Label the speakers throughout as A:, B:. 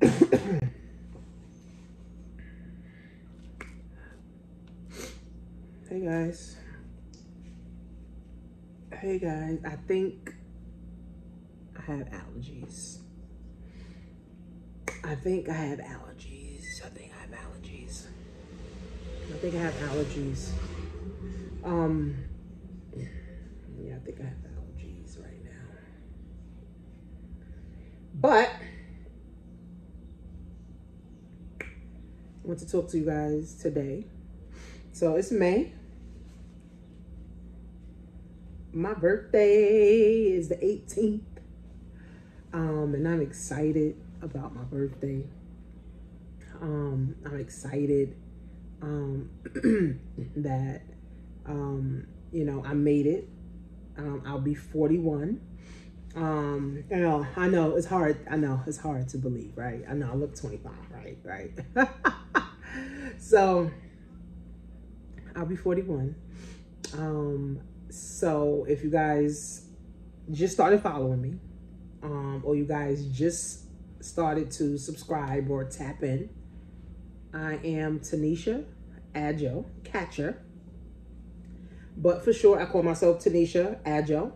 A: hey guys. Hey guys, I think I have allergies. I think I have allergies. I think I have allergies. I think I have allergies. Um, yeah, I think I have allergies right now. But I want to talk to you guys today. So it's May. My birthday is the 18th. Um, and I'm excited about my birthday. Um, I'm excited um, that um, you know I made it. Um, I'll be 41. Um, you know, I know it's hard. I know it's hard to believe, right? I know I look 25, right? Right. so I'll be 41. Um, so if you guys just started following me, um, or you guys just started to subscribe or tap in, I am Tanisha Adjo Catcher. But for sure, I call myself Tanisha Adjo.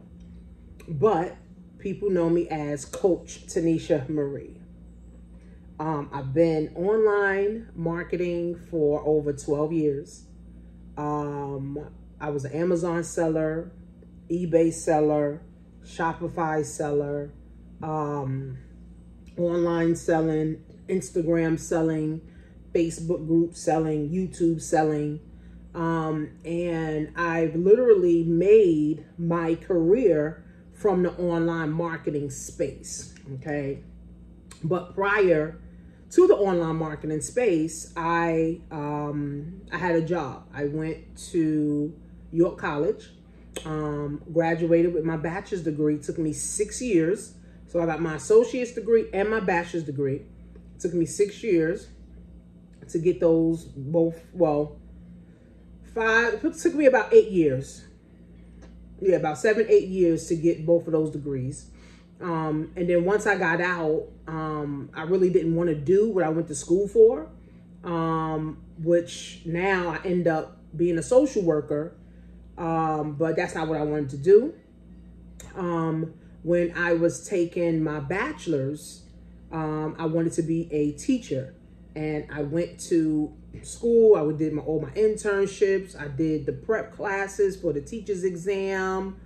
A: But people know me as Coach Tanisha Marie. Um, I've been online marketing for over 12 years. Um, I was an Amazon seller, eBay seller, Shopify seller, um, online selling, Instagram selling, Facebook group selling, YouTube selling. Um, and I've literally made my career from the online marketing space. Okay. But prior to the online marketing space, I um, I had a job. I went to York College, um, graduated with my bachelor's degree. It took me six years. So I got my associate's degree and my bachelor's degree. It took me six years to get those both. Well, five. It took me about eight years. Yeah, about seven, eight years to get both of those degrees. Um, and then once I got out, um, I really didn't want to do what I went to school for, um, which now I end up being a social worker. Um, but that's not what I wanted to do. Um, when I was taking my bachelor's, um, I wanted to be a teacher. And I went to school. I did my, all my internships. I did the prep classes for the teacher's exam,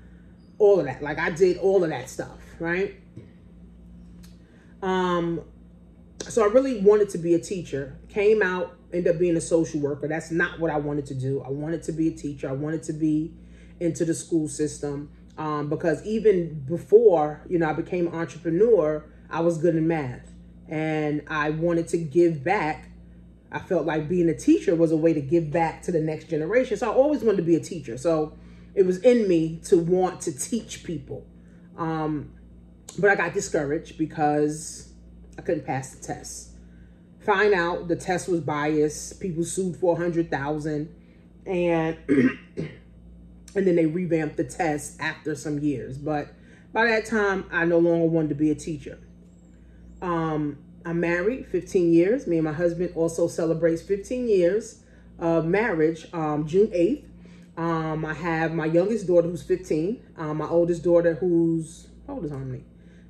A: all of that. Like I did all of that stuff, right? Um, so I really wanted to be a teacher. Came out, ended up being a social worker. That's not what I wanted to do. I wanted to be a teacher. I wanted to be into the school system. Um, because even before, you know, I became an entrepreneur, I was good in math and I wanted to give back. I felt like being a teacher was a way to give back to the next generation. So I always wanted to be a teacher. So it was in me to want to teach people. Um, but I got discouraged because I couldn't pass the test. Find out the test was biased. People sued for a hundred thousand, and and then they revamped the test after some years. But by that time, I no longer wanted to be a teacher. Um, I'm married 15 years. Me and my husband also celebrates 15 years of marriage um, June 8th. Um, I have my youngest daughter who's 15. Um, my oldest daughter who's, how old is Harmony?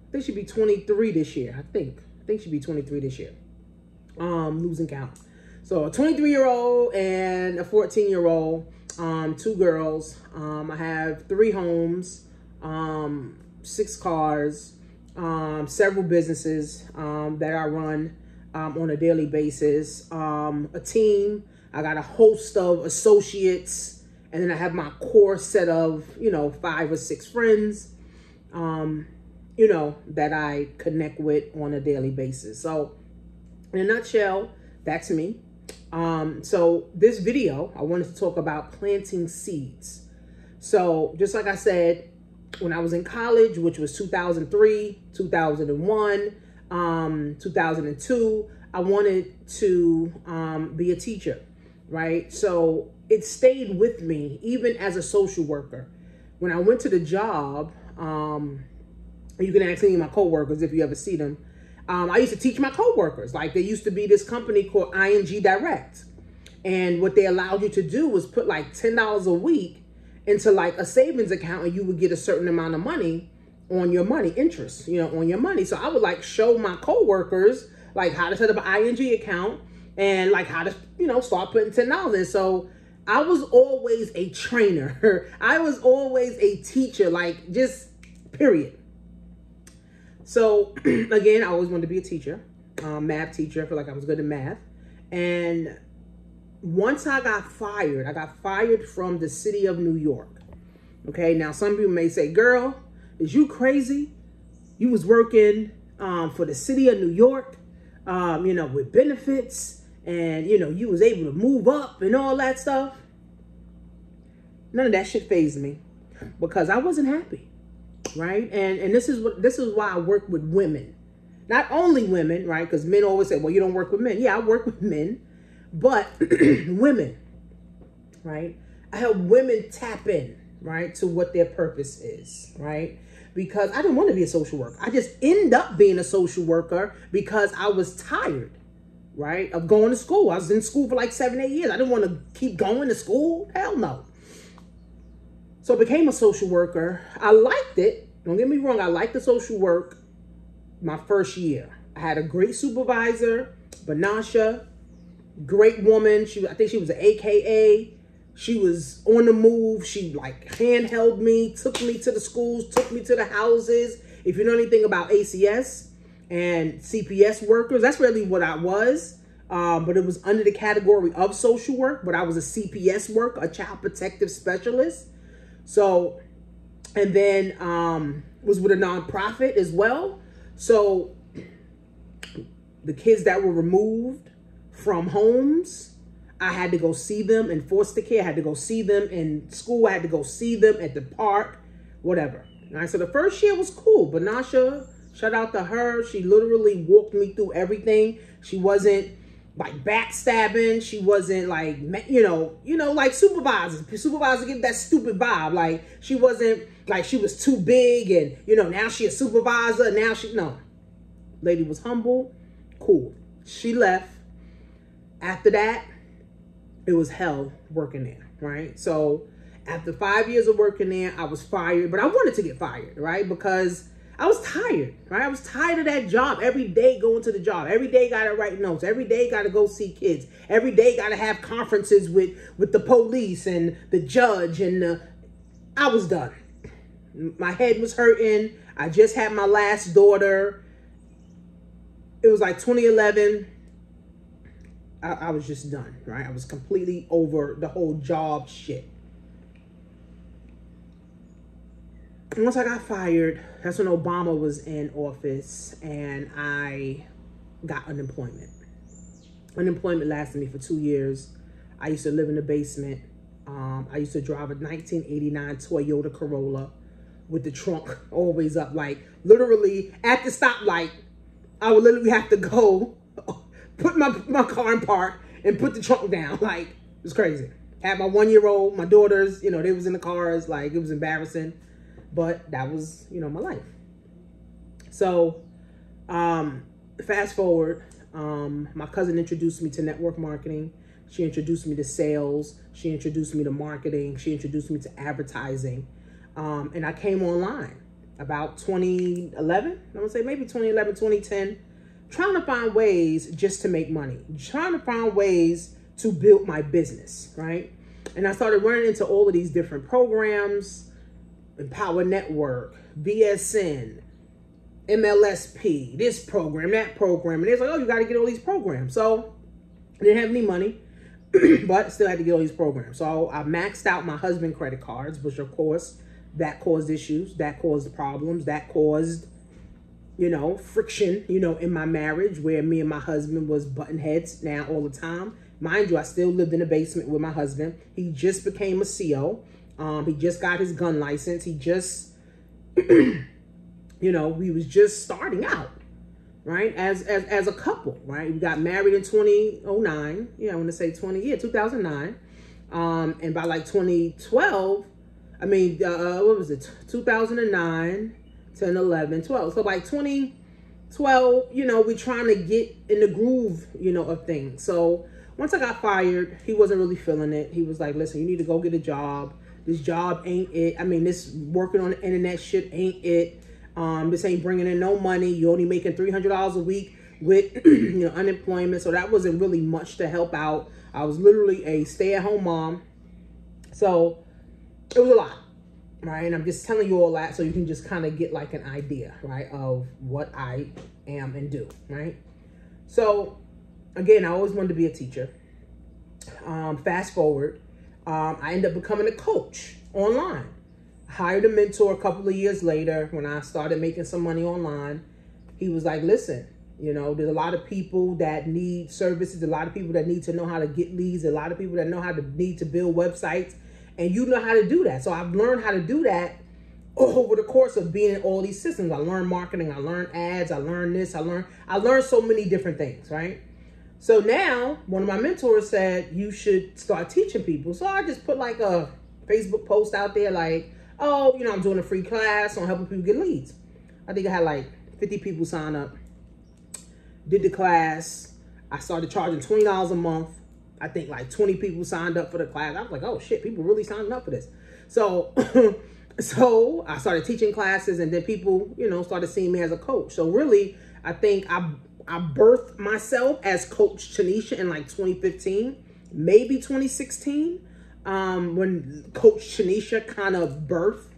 A: I think she'd be 23 this year. I think. I think she'd be 23 this year. Um, losing count. So a 23 year old and a 14 year old um, two girls. Um, I have three homes, um, six cars, um, several businesses um, that I run um, on a daily basis, um, a team. I got a host of associates, and then I have my core set of, you know, five or six friends, um, you know, that I connect with on a daily basis. So, in a nutshell, that's me. Um, so this video, I wanted to talk about planting seeds. So just like I said, when I was in college, which was 2003, 2001, um, 2002, I wanted to um, be a teacher, right? So it stayed with me even as a social worker. When I went to the job, um, you can ask any of my coworkers if you ever see them. Um, I used to teach my coworkers. Like there used to be this company called ING Direct. And what they allowed you to do was put like $10 a week into like a savings account and you would get a certain amount of money on your money, interest, you know, on your money. So I would like show my coworkers like how to set up an ING account and like how to, you know, start putting $10 in. So I was always a trainer. I was always a teacher, like just period. So again, I always wanted to be a teacher, um, math teacher. I feel like I was good at math. And once I got fired, I got fired from the city of New York. Okay, now some people may say, girl, is you crazy? You was working um, for the city of New York, um, you know, with benefits and, you know, you was able to move up and all that stuff. None of that shit fazed me because I wasn't happy, right? And and this is what this is why I work with women, not only women, right? Because men always say, "Well, you don't work with men." Yeah, I work with men, but women, right? I help women tap in, right, to what their purpose is, right? Because I didn't want to be a social worker. I just end up being a social worker because I was tired, right, of going to school. I was in school for like seven, eight years. I didn't want to keep going to school. Hell no. So I became a social worker. I liked it. Don't get me wrong. I like the social work my first year. I had a great supervisor, Banasha, great woman. She, I think she was an AKA. She was on the move. She like handheld me, took me to the schools, took me to the houses. If you know anything about ACS and CPS workers, that's really what I was. Um, but it was under the category of social work, but I was a CPS worker, a child protective specialist. So, and then um, was with a nonprofit as well. So the kids that were removed from homes, I had to go see them in foster care. I had to go see them in school. I had to go see them at the park, whatever. All right, so the first year was cool. Banasha, shout out to her. She literally walked me through everything. She wasn't like backstabbing. She wasn't like, you know, you know, like supervisors. Supervisors get that stupid vibe. Like she wasn't like she was too big and, you know, now she a supervisor. Now she, no. Lady was humble. Cool. She left. After that, it was hell working there, right? So after five years of working there, I was fired, but I wanted to get fired, right? Because I was tired, right? I was tired of that job. Every day going to the job. Every day got to write notes. Every day got to go see kids. Every day got to have conferences with, with the police and the judge. And the, I was done. My head was hurting. I just had my last daughter. It was like 2011. I, I was just done, right? I was completely over the whole job shit. Once I got fired, that's when Obama was in office and I got unemployment. Unemployment lasted me for two years. I used to live in the basement. Um, I used to drive a 1989 Toyota Corolla with the trunk always up. Like literally at the stoplight, I would literally have to go put my, my car in park and put the trunk down. Like it was crazy. Had my one year old, my daughters, you know, they was in the cars. Like it was embarrassing. But that was, you know, my life. So, um, fast forward, um, my cousin introduced me to network marketing. She introduced me to sales. She introduced me to marketing. She introduced me to advertising. Um, and I came online about 2011, I would say maybe 2011, 2010, trying to find ways just to make money, trying to find ways to build my business, right? And I started running into all of these different programs, Empower Network, BSN, MLSP, this program, that program. And it's like, oh, you got to get all these programs. So I didn't have any money, but still had to get all these programs. So I maxed out my husband credit cards, which of course that caused issues, that caused problems, that caused, you know, friction, you know, in my marriage where me and my husband was button heads now all the time. Mind you, I still lived in the basement with my husband. He just became a CO. Um, he just got his gun license. He just, you know, we was just starting out, right? As, as, as a couple, right? We got married in 2009. Yeah, I want to say 20, yeah, 2009. Um, and by like 2012, I mean, uh, what was it? 2009, 10, 11, 12. So like 2012, you know, we're trying to get in the groove, you know, of things. So once I got fired, he wasn't really feeling it. He was like, listen, you need to go get a job. This job ain't it. I mean, this working on the internet shit ain't it. Um, this ain't bringing in no money. You're only making $300 a week with, you know, unemployment. So that wasn't really much to help out. I was literally a stay-at-home mom. So it was a lot, right? And I'm just telling you all that so you can just kind of get like an idea, right, of what I am and do, right? So again, I always wanted to be a teacher. Um, fast forward, um, I ended up becoming a coach online. Hired a mentor a couple of years later when I started making some money online. He was like, listen, you know, there's a lot of people that need services, a lot of people that need to know how to get leads, a lot of people that know how to need to build websites, and you know how to do that. So I've learned how to do that over the course of being in all these systems. I learned marketing, I learned ads, I learned this, I learned I learned so many different things, right? So now one of my mentors said you should start teaching people. So I just put like a Facebook post out there like, oh, you know, I'm doing a free class on helping people get leads. I think I had like 50 people sign up did the class. I started charging $20 a month. I think like 20 people signed up for the class. I was like, oh shit, people really signed up for this. So, so I started teaching classes and then people, you know, started seeing me as a coach. So really, I think I, I birthed myself as Coach Tanisha in like 2015, maybe 2016, um, when Coach Tanisha kind of birthed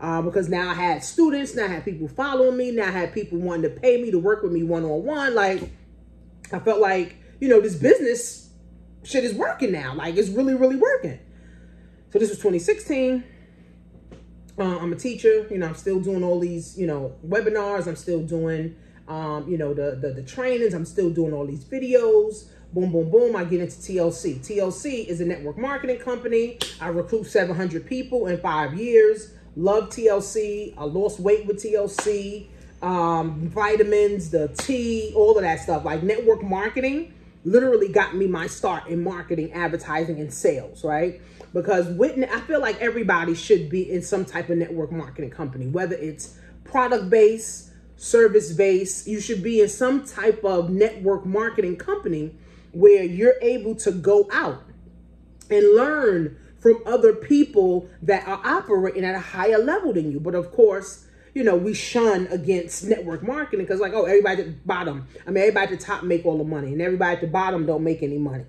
A: uh, because now I had students, now I had people following me, now I had people wanting to pay me to work with me one on one. Like, I felt like, you know, this business shit is working now. Like, it's really, really working. So, this was 2016. Uh, I'm a teacher, you know, I'm still doing all these, you know, webinars, I'm still doing, um, you know, the, the, the trainings, I'm still doing all these videos, boom, boom, boom, I get into TLC. TLC is a network marketing company. I recruit 700 people in five years. Love TLC. I lost weight with TLC. Um, vitamins, the tea, all of that stuff. Like network marketing literally got me my start in marketing, advertising, and sales, right? Because with, I feel like everybody should be in some type of network marketing company, whether it's product based, service based, you should be in some type of network marketing company where you're able to go out and learn from other people that are operating at a higher level than you. But of course, you know, we shun against network marketing because like, oh, everybody at the bottom, I mean, everybody at the top make all the money and everybody at the bottom don't make any money,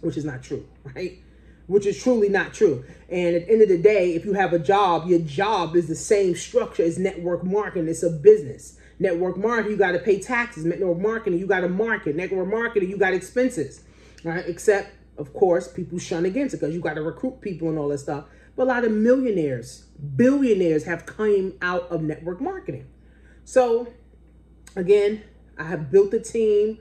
A: which is not true, right? Which is truly not true. And at the end of the day, if you have a job, your job is the same structure as network marketing. It's a business. Network marketing, you got to pay taxes. Network marketing, you got to market. Network marketing, you got expenses, right? Except of course, people shun against it because you got to recruit people and all that stuff. But a lot of millionaires, billionaires have come out of network marketing. So, again, I have built a team,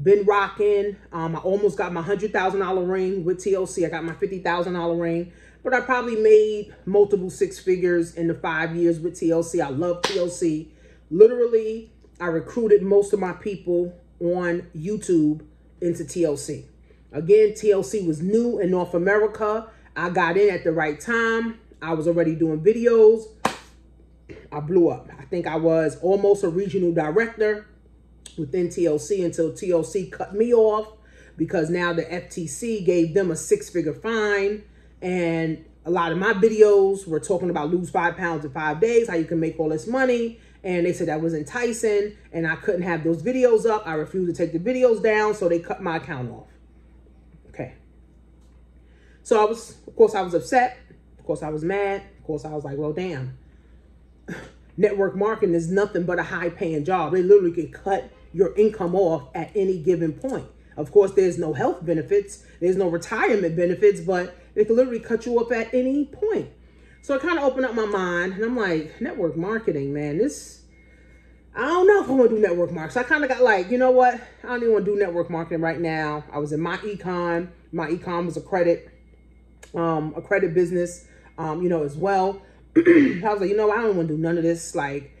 A: been rocking. Um, I almost got my $100,000 ring with TLC. I got my $50,000 ring. But I probably made multiple six figures in the five years with TLC. I love TLC. Literally, I recruited most of my people on YouTube into TLC. Again, TLC was new in North America. I got in at the right time. I was already doing videos. I blew up. I think I was almost a regional director within TLC until TLC cut me off because now the FTC gave them a six-figure fine. And a lot of my videos were talking about lose five pounds in five days, how you can make all this money. And they said that was enticing and I couldn't have those videos up. I refused to take the videos down, so they cut my account off. Okay. So I was, of course, I was upset. Of course, I was mad. Of course, I was like, well, damn. Network marketing is nothing but a high paying job. They literally can cut your income off at any given point. Of course, there's no health benefits, there's no retirement benefits, but they can literally cut you up at any point. So I kind of opened up my mind and I'm like, network marketing, man, this, I don't know if I want to do network marketing. So I kind of got like, you know what? I don't even want to do network marketing right now. I was in my econ. My econ was a credit um, a credit business, um, you know, as well. I was like, you know, I don't want to do none of this. Like,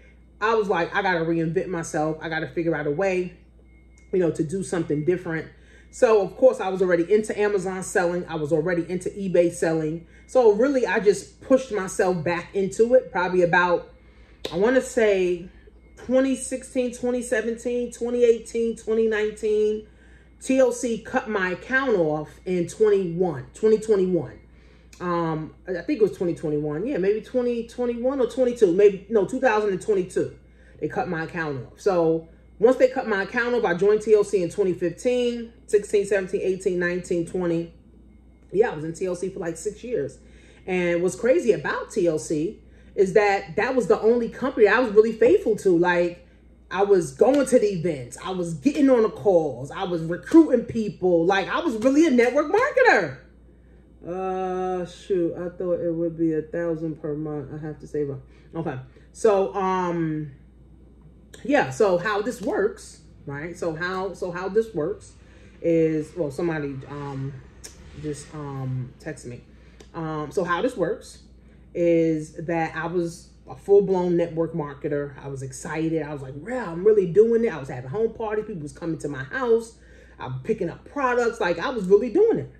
A: I was like, I got to reinvent myself. I got to figure out a way, you know, to do something different. So, of course, I was already into Amazon selling. I was already into eBay selling. So, really, I just pushed myself back into it probably about, I want to say 2016, 2017, 2018, 2019. TLC cut my account off in 21, 2021. Um, I think it was 2021. Yeah, maybe 2021 or 22. Maybe, no, 2022. They cut my account off. So once they cut my account off, I joined TLC in 2015, 16, 17, 18, 19, 20. Yeah, I was in TLC for like six years. And what's crazy about TLC is that that was the only company I was really faithful to. Like, I was going to the events, I was getting on the calls, I was recruiting people. Like, I was really a network marketer. Uh, shoot, I thought it would be a thousand per month. I have to save up. Okay, so um, yeah. So how this works, right? So how so how this works is well, somebody um just um texted me. Um, so how this works is that I was a full blown network marketer. I was excited. I was like, wow, I'm really doing it. I was having home parties. People was coming to my house. I'm picking up products. Like I was really doing it.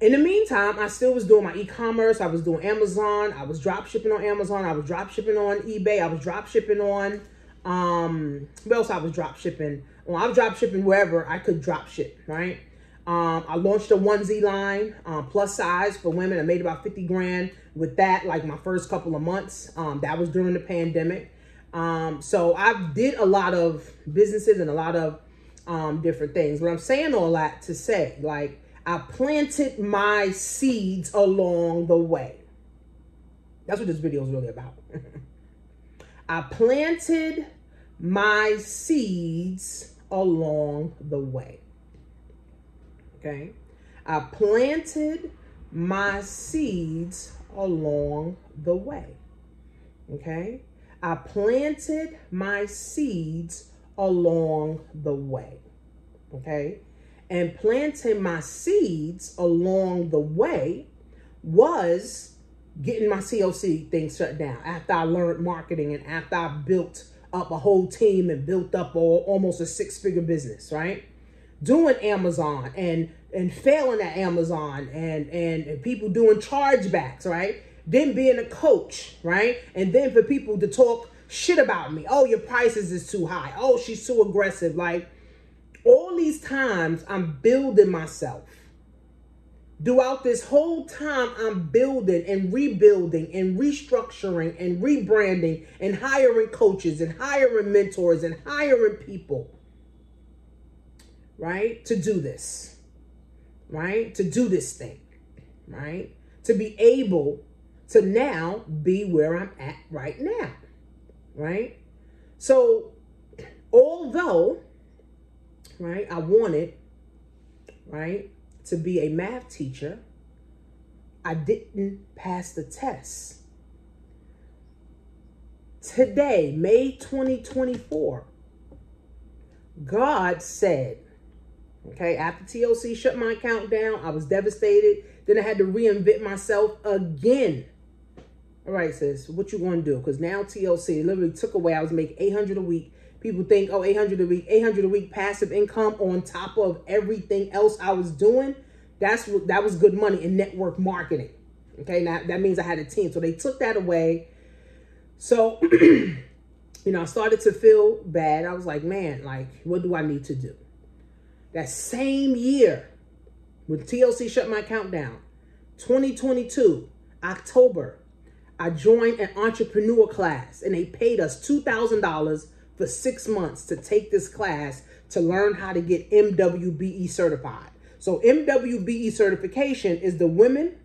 A: In the meantime, I still was doing my e-commerce. I was doing Amazon. I was drop shipping on Amazon. I was drop shipping on eBay. I was drop shipping on um what else I was drop shipping? Well, I was drop shipping wherever I could drop ship, right? Um, I launched a onesie line, um, plus size for women. I made about 50 grand with that, like my first couple of months. Um, that was during the pandemic. Um, so I did a lot of businesses and a lot of um, different things. But I'm saying all that to say, like, I planted my seeds along the way. That's what this video is really about. I planted my seeds along the way. Okay. I planted my seeds along the way. Okay. I planted my seeds along the way. Okay. And planting my seeds along the way was getting my COC thing shut down after I learned marketing and after I built up a whole team and built up all, almost a six figure business, right? doing Amazon and and failing at Amazon and, and and people doing chargebacks, right? Then being a coach, right? And then for people to talk shit about me. Oh, your prices is too high. Oh, she's too aggressive. Like these times I'm building myself. Throughout this whole time, I'm building and rebuilding and restructuring and rebranding and hiring coaches and hiring mentors and hiring people right? To do this, right? To do this thing, right? To be able to now be where I'm at right now, right? So, although, right, I wanted, right, to be a math teacher, I didn't pass the test. Today, May 2024, God said, Okay, after TLC shut my account down, I was devastated. Then I had to reinvent myself again. All right, sis, what you gonna do? Because now TLC literally took away. I was making 800 a week. People think, oh, 800 a week, 800 a week passive income on top of everything else I was doing. That's what that was good money in network marketing. Okay, now that means I had a team. So they took that away. So, you know, I started to feel bad. I was like, man, like, what do I need to do? That same year, when TLC shut my account down, 2022, October, I joined an entrepreneur class and they paid us $2,000 for six months to take this class to learn how to get MWBE certified. So MWBE certification is the Women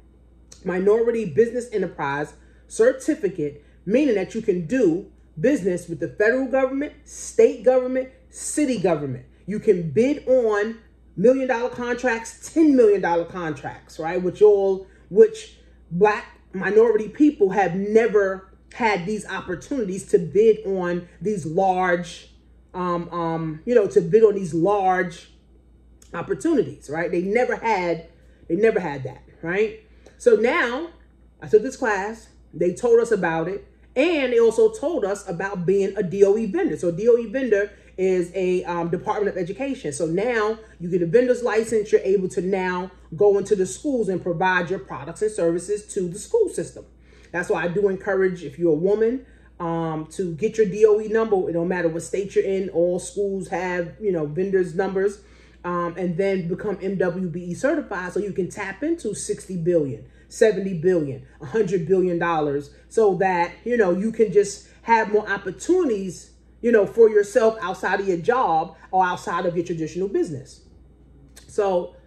A: Minority Business Enterprise Certificate, meaning that you can do business with the federal government, state government, city government. You can bid on million dollar contracts, $10 million contracts, right? Which all, which black minority people have never had these opportunities to bid on these large, um, um, you know, to bid on these large opportunities, right? They never had, they never had that, right? So now I took this class, they told us about it, and they also told us about being a DOE vendor. So DOE vendor is a um, Department of Education. So now you get a vendor's license, you're able to now go into the schools and provide your products and services to the school system. That's why I do encourage if you're a woman um, to get your DOE number. It don't matter what state you're in. All schools have, you know, vendors numbers. Um, and then become MWBE certified so you can tap into 60 billion, 70 billion, 100 billion dollars so that, you know, you can just have more opportunities, you know, for yourself outside of your job or outside of your traditional business. So,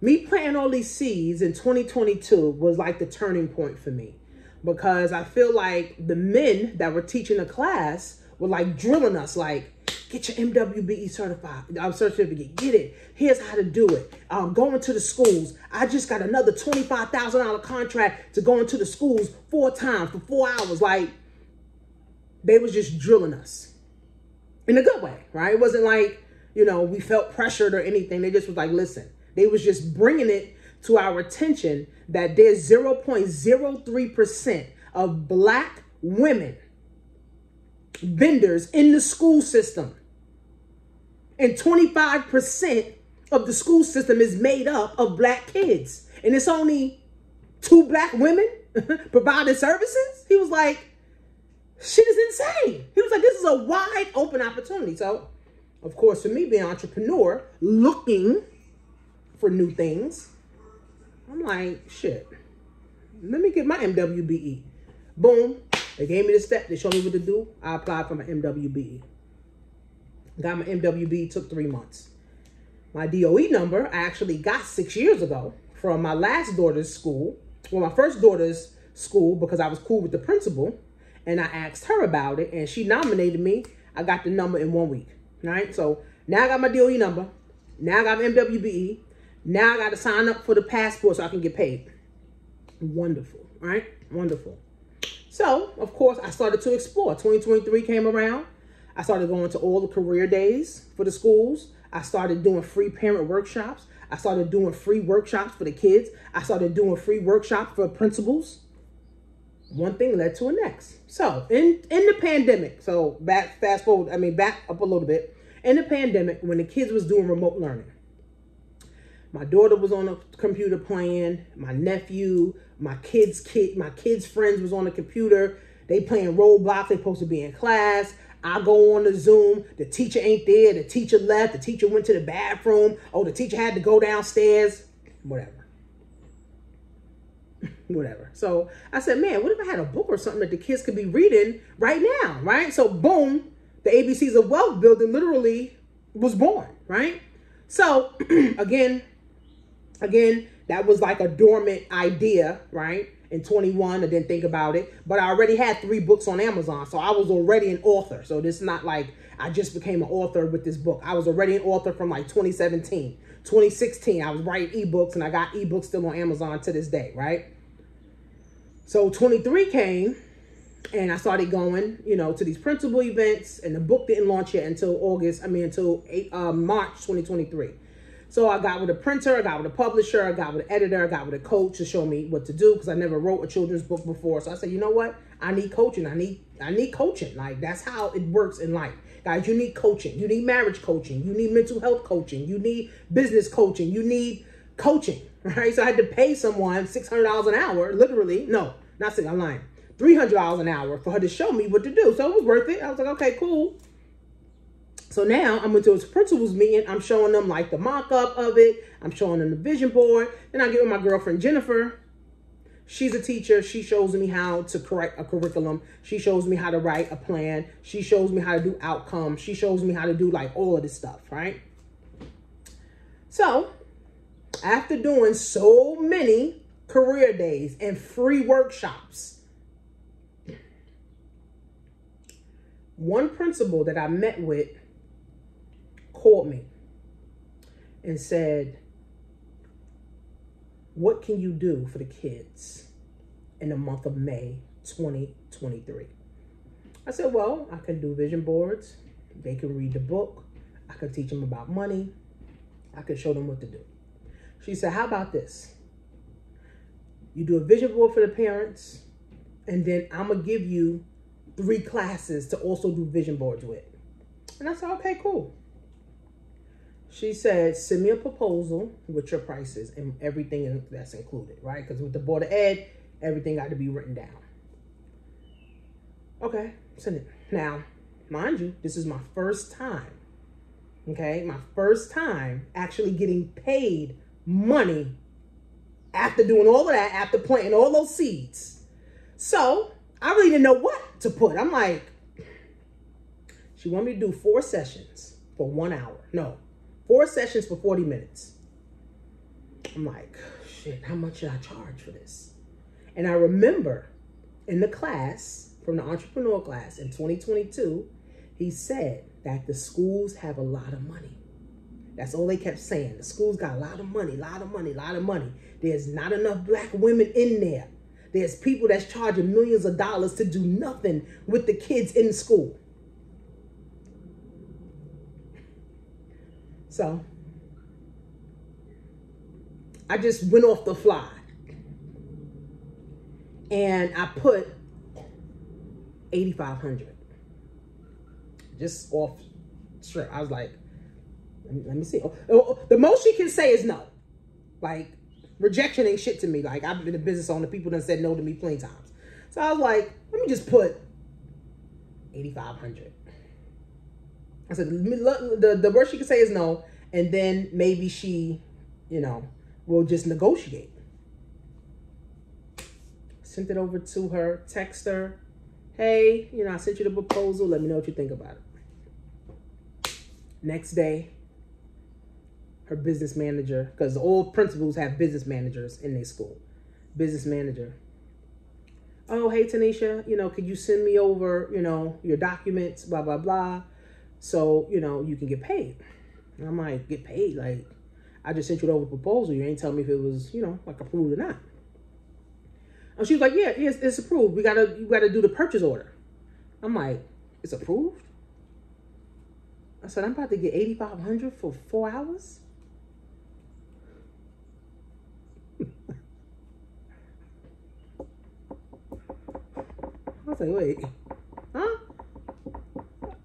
A: me planting all these seeds in 2022 was like the turning point for me because I feel like the men that were teaching the class were like drilling us, like, get your MWBE certified, uh, certificate, get it. Here's how to do it. Um, going to the schools. I just got another $25,000 contract to go into the schools four times for four hours. Like, they was just drilling us in a good way, right? It wasn't like, you know, we felt pressured or anything. They just was like, listen, they was just bringing it to our attention that there's 0.03% of black women vendors in the school system. And 25% of the school system is made up of black kids. And it's only two black women providing services. He was like, shit is insane. He was like, this is a wide open opportunity. So, of course, for me being an entrepreneur, looking for new things, I'm like, shit, let me get my MWBE. Boom. They gave me the step. They showed me what to do. I applied for my MWBE. Got my MWBE, took three months. My DOE number, I actually got six years ago from my last daughter's school. Well, my first daughter's school because I was cool with the principal. And I asked her about it and she nominated me. I got the number in one week. Right? So now I got my DOE number. Now I got my MWBE. Now I got to sign up for the passport so I can get paid. Wonderful, right? Wonderful. So, of course, I started to explore. 2023 came around. I started going to all the career days for the schools. I started doing free parent workshops. I started doing free workshops for the kids. I started doing free workshops for principals. One thing led to the next. So, in in the pandemic, so back fast forward, I mean back up a little bit. In the pandemic, when the kids was doing remote learning, my daughter was on a computer playing. My nephew, my kids' kid, my kids' friends was on the computer. They playing Roblox. They supposed to be in class. I go on the Zoom. The teacher ain't there. The teacher left. The teacher went to the bathroom. Oh, the teacher had to go downstairs. Whatever. Whatever. So I said, man, what if I had a book or something that the kids could be reading right now, right? So boom, the ABCs of wealth building literally was born, right? So again, Again, that was like a dormant idea, right? In 21, I didn't think about it, but I already had three books on Amazon. So I was already an author. So this is not like I just became an author with this book. I was already an author from like 2017, 2016. I was writing ebooks and I got ebooks still on Amazon to this day, right? So 23 came and I started going, you know, to these principal events and the book didn't launch yet until August, I mean, until eight, uh, March 2023. So I got with a printer, I got with a publisher, I got with an editor, I got with a coach to show me what to do because I never wrote a children's book before. So I said, you know what? I need coaching. I need I need coaching. Like that's how it works in life. Guys, you need coaching. You need marriage coaching. You need mental health coaching. You need business coaching. You need coaching, right? So I had to pay someone $600 an hour, literally. No, not six, I'm lying. $300 an hour for her to show me what to do. So it was worth it. I was like, okay, cool. So now I'm going into his principals meeting. I'm showing them like the mock-up of it. I'm showing them the vision board. Then I get with my girlfriend, Jennifer. She's a teacher. She shows me how to correct a curriculum. She shows me how to write a plan. She shows me how to do outcomes. She shows me how to do like all of this stuff, right? So after doing so many career days and free workshops, one principal that I met with called me and said, What can you do for the kids in the month of May 2023? I said, Well, I can do vision boards. They can read the book. I can teach them about money. I can show them what to do. She said, How about this? You do a vision board for the parents, and then I'm going to give you three classes to also do vision boards with. And I said, Okay, cool. She said, send me a proposal with your prices and everything that's included, right? Because with the Board of Ed, everything got to be written down. Okay, send it. Now, mind you, this is my first time. Okay, my first time actually getting paid money after doing all of that, after planting all those seeds. So I really didn't know what to put. I'm like, she wanted me to do four sessions for one hour. No, four sessions for 40 minutes. I'm like, shit, how much should I charge for this? And I remember in the class, from the entrepreneur class in 2022, he said that the schools have a lot of money. That's all they kept saying. The schools got a lot of money, a lot of money, a lot of money. There's not enough black women in there. There's people that's charging millions of dollars to do nothing with the kids in school. So I just went off the fly. And I put 8,500 just off strip. I was like, let me, see. Oh, oh, the most she can say is no. Like, rejection ain't shit to me. Like, I've been a business owner. People done said no to me plenty times. So I was like, let me just put 8,500. I said, the, the, worst she can say is no. And then maybe she, you know, will just negotiate. Sent it over to her, text her, hey, you know, I sent you the proposal. Let me know what you think about it. Next day, her business manager, because all principals have business managers in their school. Business manager. Oh, hey, Tanisha, you know, could you send me over, you know, your documents, blah, blah, blah, so, you know, you can get paid. And I'm like, get paid? Like, I just sent you over a proposal. You ain't tell me if it was, you know, like approved or not. And she was like, yeah, it's, it's approved. We gotta, you gotta do the purchase order. I'm like, it's approved? I said, I'm about to get 8500 for four hours? I was like, wait, huh?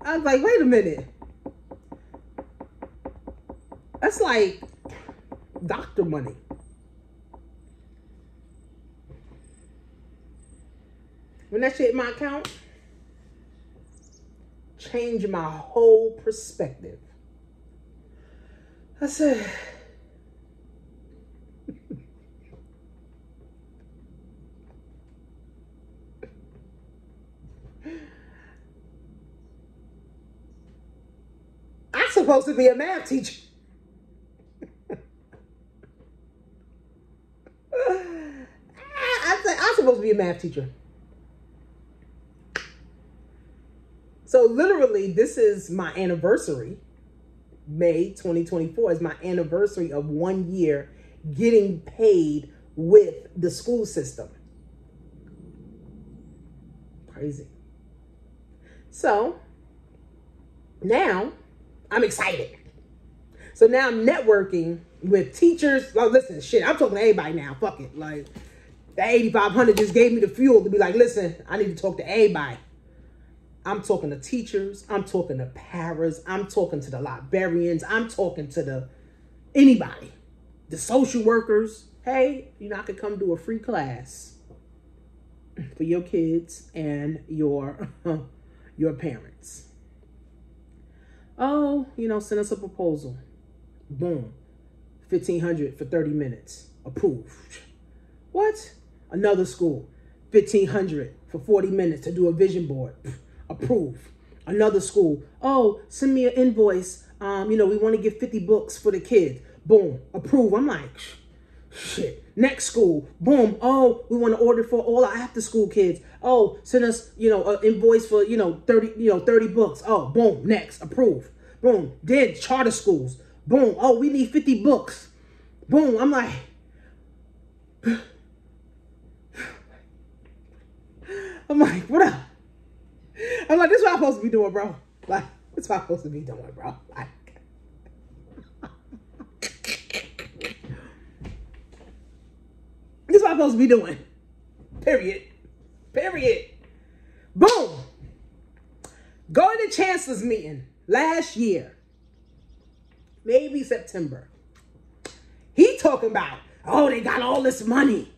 A: I was like, wait a minute. That's like doctor money. When that shit in my account, changed my whole perspective. I said, I'm supposed to be a math teacher. I said, I'm supposed to be a math teacher. So literally, this is my anniversary. May 2024 is my anniversary of one year getting paid with the school system. Crazy. So now I'm excited. So now networking with teachers. Oh, listen, shit, I'm talking to everybody now. Fuck it. Like, the 8,500 just gave me the fuel to be like, listen, I need to talk to everybody. I'm talking to teachers. I'm talking to paras. I'm talking to the librarians. I'm talking to the anybody, the social workers. Hey, you know, I could come do a free class for your kids and your your parents. Oh, you know, send us a proposal. Boom. 1500 for 30 minutes. Approved. What? Another school. 1500 for 40 minutes to do a vision board Approved. Another school, oh, send me an invoice. Um, you know, we want to get 50 books for the kids. Boom, approve. I'm like, shit. Next school, boom. Oh, we want to order for all our after school kids. Oh, send us, you know, an invoice for, you know, 30, you know, 30 books. Oh, boom, next, approve. Boom, then charter schools. Boom, oh, we need 50 books. Boom, I'm like, I'm like, what up? I'm like, this is what I'm supposed to be doing, bro. Like, this is what I'm supposed to be doing, bro. Like, this is what I'm supposed to be doing. Period. Period. Boom. Going to Chancellor's meeting last year, maybe September. He talking about, oh, they got all this money.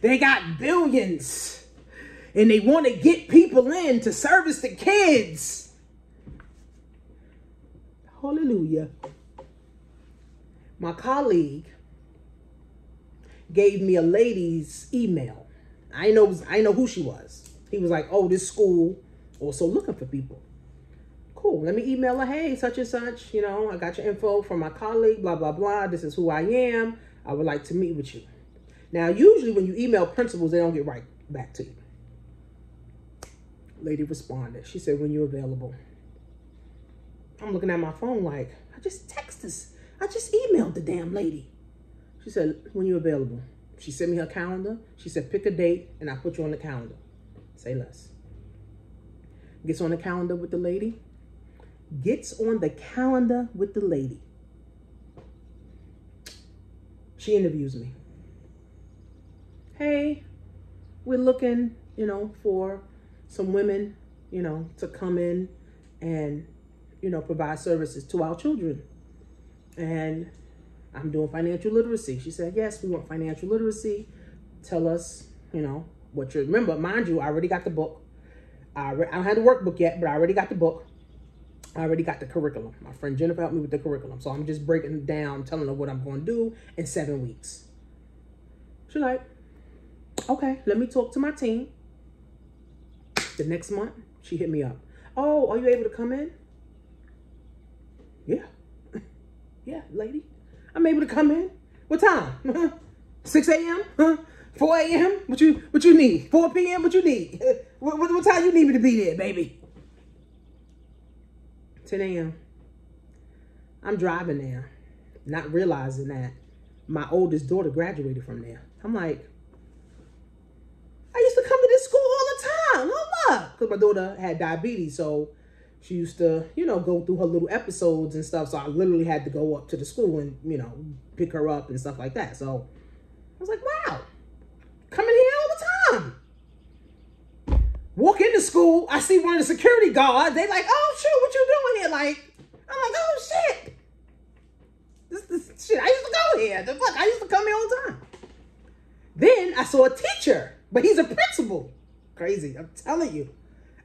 A: They got billions and they want to get people in to service the kids. Hallelujah. My colleague gave me a lady's email. I know I know who she was. He was like, "Oh, this school also looking for people." Cool. Let me email her. Hey, such and such. You know, I got your info from my colleague. Blah blah blah. This is who I am. I would like to meet with you. Now, usually when you email principals, they don't get right back to you. Lady responded. She said, when you're available. I'm looking at my phone like, I just texted this. I just emailed the damn lady. She said, when you're available. She sent me her calendar. She said, pick a date and I put you on the calendar. Say less. Gets on the calendar with the lady. Gets on the calendar with the lady. She interviews me. Hey, we're looking, you know, for some women, you know, to come in and, you know, provide services to our children. And I'm doing financial literacy. She said, yes, we want financial literacy. Tell us, you know, what you remember. Mind you, I already got the book. I, I don't have the workbook yet, but I already got the book. I already got the curriculum. My friend Jennifer helped me with the curriculum. So I'm just breaking down, telling her what I'm going to do in seven weeks. She's like, okay, let me talk to my team. The next month, she hit me up. Oh, are you able to come in? Yeah. yeah, lady. I'm able to come in. What time? 6 a.m.? 4 a.m.? What you what you need? 4 p.m. What you need? What, what, what time you need me to be there, baby? 10 a.m. I'm driving there, not realizing that my oldest daughter graduated from there. I'm like, I used to come to this school all the time. Hold up. Because my daughter had diabetes. So she used to, you know, go through her little episodes and stuff. So I literally had to go up to the school and, you know, pick her up and stuff like that. So I was like, wow, coming here all the time. Walk into school, I see one of the security guards. They like, oh shoot, what you doing here? Like, I'm like, oh shit. This, this shit, I used to go here. The fuck, I used to come here all the time. Then I saw a teacher but he's a principal. Crazy. I'm telling you.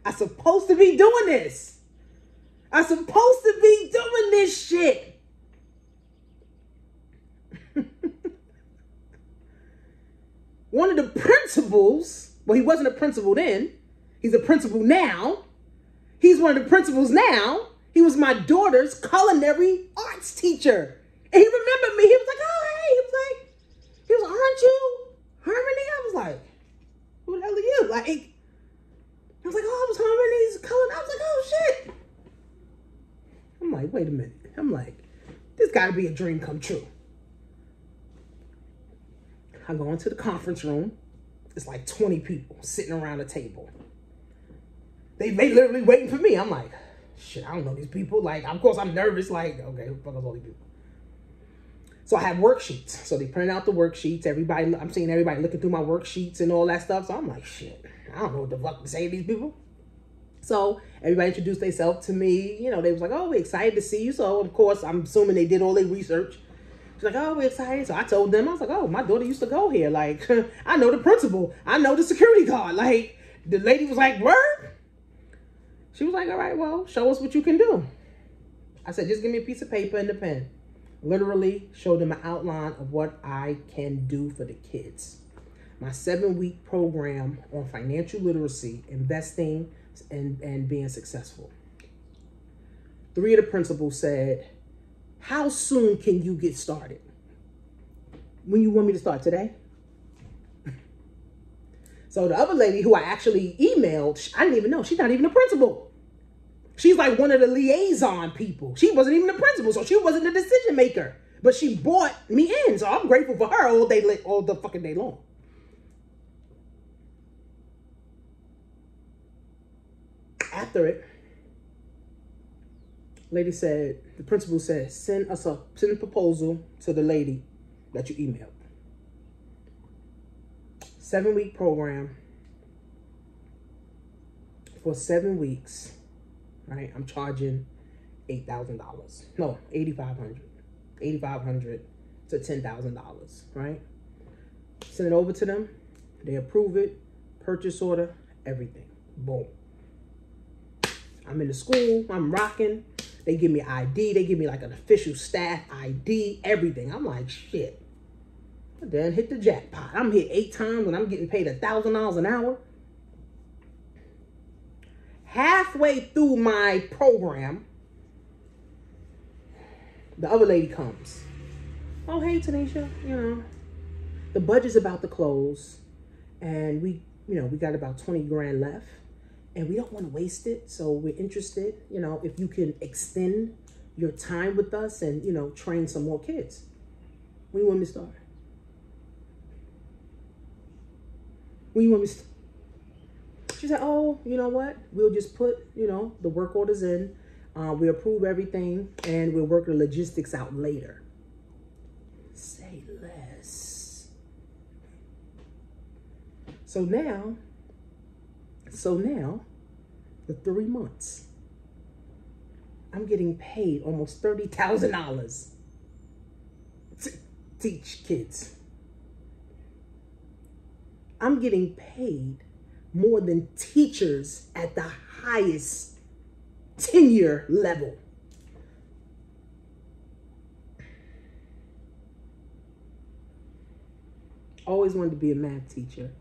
A: I'm supposed to be doing this. I'm supposed to be doing this shit. One of the principals, well, he wasn't a principal then. He's a principal now. He's one of the principals now. He was my daughter's culinary arts teacher. And he remembered me. He was like, oh, hey. He was like, he was, aren't you Harmony? I was like, who the hell are you? Like, I was like, oh, I was Harmony's color. I was like, oh, shit. I'm like, wait a minute. I'm like, this got to be a dream come true. I go into the conference room. It's like 20 people sitting around a table. They, they literally waiting for me. I'm like, shit, I don't know these people. Like, of course, I'm nervous. Like, okay, who the fuck is all these people? So I have worksheets. So they print out the worksheets. Everybody, I'm seeing everybody looking through my worksheets and all that stuff. So I'm like, shit, I don't know what the fuck to say to these people. So everybody introduced themselves to me. You know, they was like, oh, we're excited to see you. So of course, I'm assuming they did all their research. She's like, oh, we're excited. So I told them, I was like, oh, my daughter used to go here. Like, I know the principal. I know the security guard. Like, the lady was like, word? She was like, all right, well, show us what you can do. I said, just give me a piece of paper and a pen literally showed them an outline of what I can do for the kids. My seven week program on financial literacy, investing, and, and being successful. Three of the principals said, How soon can you get started? When you want me to start today? So the other lady who I actually emailed, I didn't even know, she's not even a principal. She's like one of the liaison people. She wasn't even the principal, so she wasn't the decision maker. But she brought me in, so I'm grateful for her all day, all the fucking day long. After it, lady said, the principal said, send us a send a proposal to the lady that you emailed. Seven week program for seven weeks right? I'm charging $8,000. No, 8500 8500 to $10,000, right? Send it over to them. They approve it, purchase order, everything. Boom. I'm in the school, I'm rocking. They give me ID, they give me like an official staff ID, everything. I'm like, shit. I done hit the jackpot. I'm hit eight times and I'm getting paid a thousand dollars an hour. Halfway through my program, the other lady comes. Oh, hey, Tanisha, you know, the budget's about to close and we, you know, we got about 20 grand left and we don't want to waste it. So we're interested, you know, if you can extend your time with us and, you know, train some more kids. When you want me to start? When you want me to start? She said, oh, you know what? We'll just put, you know, the work orders in. Uh, we approve everything and we'll work the logistics out later. Say less. So now, so now, for three months, I'm getting paid almost $30,000 to teach kids. I'm getting paid more than teachers at the highest tenure level. Always wanted to be a math teacher.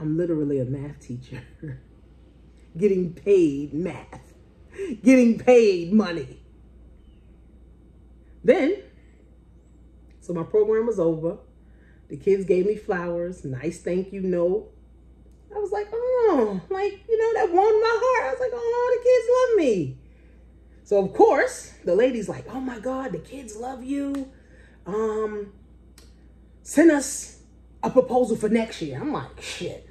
A: I'm literally a math teacher. getting paid math. Getting paid money. Then, so my program was over. The kids gave me flowers, nice thank you note. I was like, oh, like, you know, that warmed my heart. I was like, oh, the kids love me. So of course, the lady's like, oh my God, the kids love you. Um, send us a proposal for next year. I'm like, shit.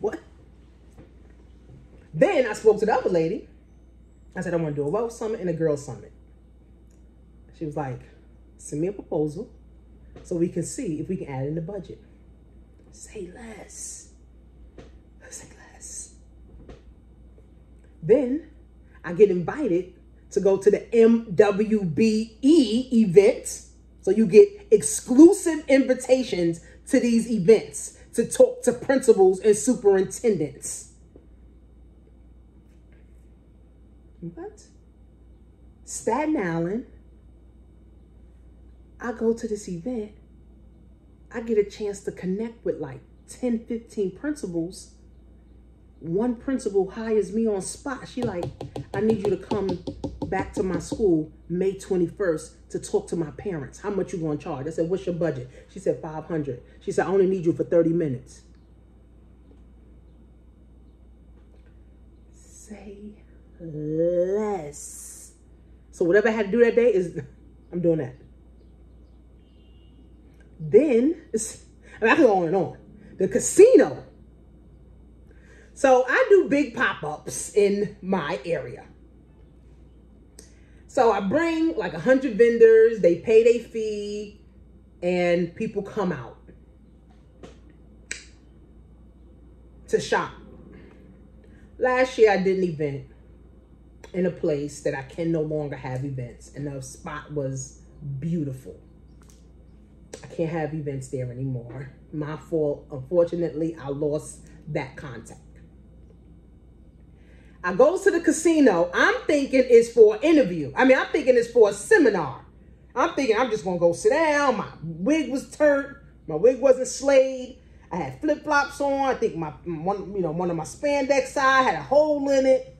A: What? Then I spoke to the other lady. I said, I want to do a wealth summit and a girls summit. She was like, send me a proposal so we can see if we can add in the budget. Say less. Say less. Then I get invited to go to the MWBE event. So you get exclusive invitations to these events to talk to principals and superintendents. What? Staten Island. I go to this event I get a chance to connect with like 10, 15 principals. One principal hires me on spot. She like, I need you to come back to my school May 21st to talk to my parents. How much you gonna charge? I said, what's your budget? She said, 500. She said, I only need you for 30 minutes. Say less. So whatever I had to do that day is, I'm doing that. Then, I, mean, I can go on and on. The casino. So I do big pop-ups in my area. So I bring like a hundred vendors, they pay their fee, and people come out to shop. Last year I did an event in a place that I can no longer have events, and the spot was beautiful. I can't have events there anymore. My fault. Unfortunately, I lost that contact. I go to the casino. I'm thinking it's for an interview. I mean, I'm thinking it's for a seminar. I'm thinking I'm just going to go sit down. My wig was turned. My wig wasn't slayed. I had flip-flops on. I think my one, you know, one of my spandex side had a hole in it.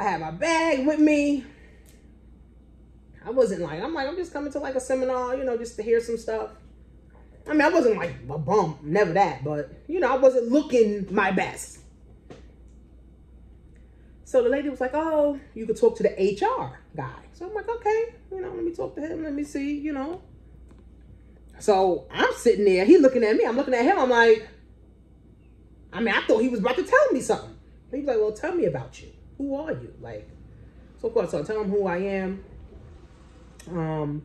A: I had my bag with me. I wasn't like, I'm like, I'm just coming to like a seminar, you know, just to hear some stuff. I mean, I wasn't like a bum, never that, but you know, I wasn't looking my best. So the lady was like, oh, you could talk to the HR guy. So I'm like, okay, you know, let me talk to him. Let me see, you know. So I'm sitting there. He looking at me. I'm looking at him. I'm like, I mean, I thought he was about to tell me something. He was like, well, tell me about you. Who are you? Like, so of course, I tell him who I am. Um,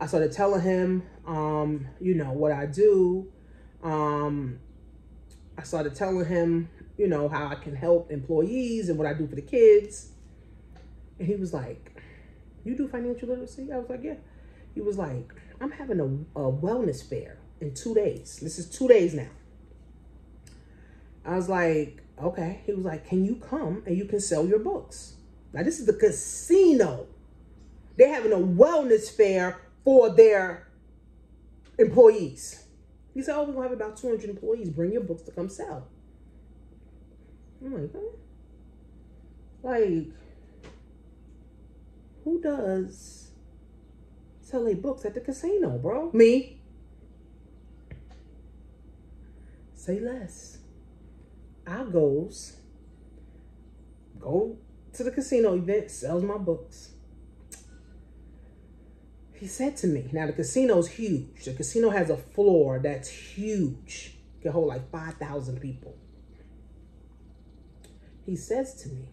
A: I started telling him, um, you know, what I do. Um, I started telling him, you know, how I can help employees and what I do for the kids. And he was like, you do financial literacy? I was like, yeah. He was like, I'm having a, a wellness fair in two days. This is two days now. I was like, okay. He was like, can you come and you can sell your books? Now, this is the casino. They're having a wellness fair for their employees. He said, oh, we're going to have about 200 employees. Bring your books to come sell. I'm like? Like, who does sell a books at the casino, bro? Me. Say less. I goes, go to the casino event, sells my books. He said to me, now the casino's huge. The casino has a floor that's huge. Can hold like 5,000 people. He says to me,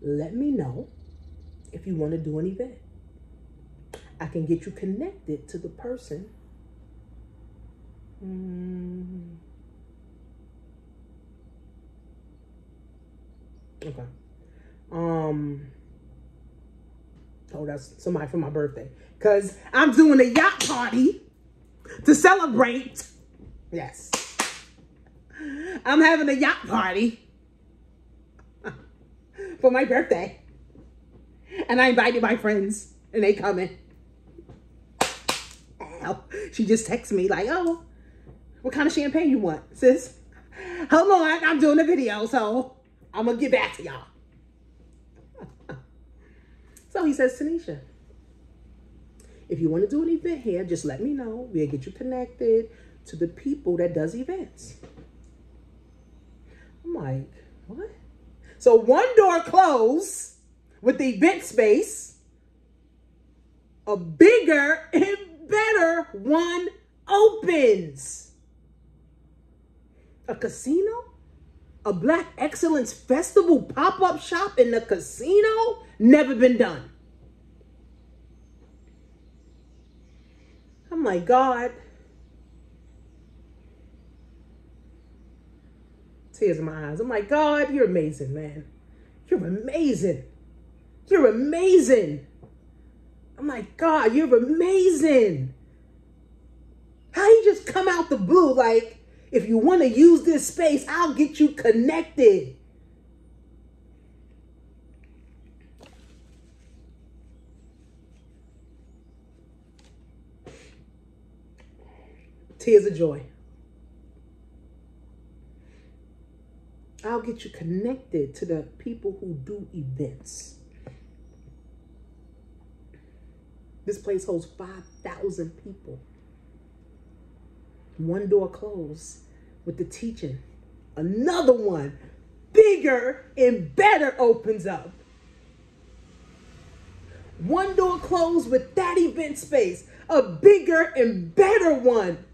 A: let me know if you want to do an event. I can get you connected to the person. Mm. Okay. Um. Oh, that's somebody for my birthday. Because I'm doing a yacht party to celebrate. Yes. I'm having a yacht party for my birthday. And I invited my friends and they coming. She just texted me like, oh, what kind of champagne you want, sis? Hold on, I'm doing a video, so I'm going to get back to y'all. so he says, Tanisha, if you want to do an event here, just let me know. We'll get you connected to the people that does events. I'm like, what? So one door closed with the event space. A bigger and better one opens. A casino? A Black Excellence Festival pop-up shop in the casino? Never been done. I'm like, God. Tears in my eyes. I'm like, God, you're amazing, man. You're amazing. You're amazing. I'm like, God, you're amazing. How you just come out the blue like, if you want to use this space, I'll get you connected. Tears of joy. I'll get you connected to the people who do events. This place holds 5,000 people. One door closed with the teaching. Another one, bigger and better, opens up. One door closed with that event space. A bigger and better one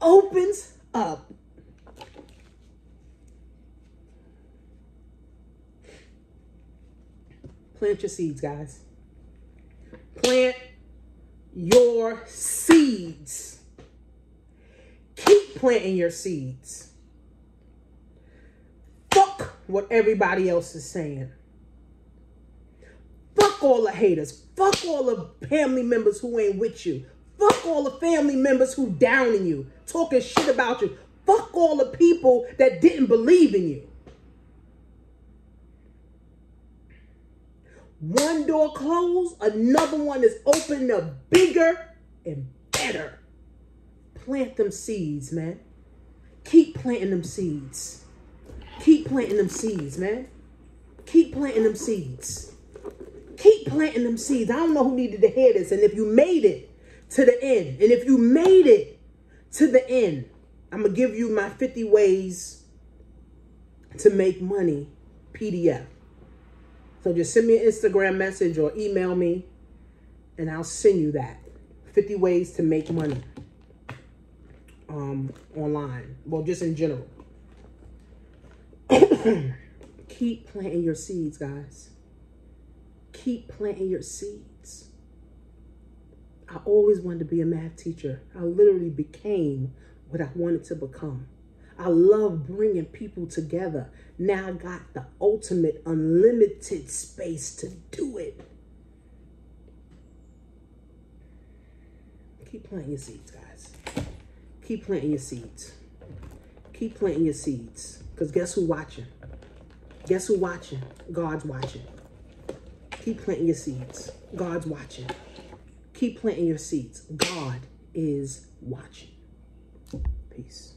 A: opens up. Plant your seeds, guys. Plant your seeds. Keep planting your seeds. Fuck what everybody else is saying. Fuck all the haters. Fuck all the family members who ain't with you. Fuck all the family members who downing you, talking shit about you. Fuck all the people that didn't believe in you. One door closed, another one is opening up bigger and better. Plant them seeds, man. Keep planting them seeds. Keep planting them seeds, man. Keep planting them seeds. Keep planting them seeds. I don't know who needed to hear this. And if you made it to the end, and if you made it to the end, I'm going to give you my 50 ways to make money PDF. So just send me an Instagram message or email me and I'll send you that. 50 ways to make money um, online. Well, just in general. Keep planting your seeds, guys. Keep planting your seeds. I always wanted to be a math teacher. I literally became what I wanted to become. I love bringing people together. Now I got the ultimate unlimited space to do it. Keep planting your seeds, guys. Keep planting your seeds. Keep planting your seeds. Because guess who watching? Guess who watching? God's watching. Keep planting your seeds. God's watching. Keep planting your seeds. God is watching. Peace.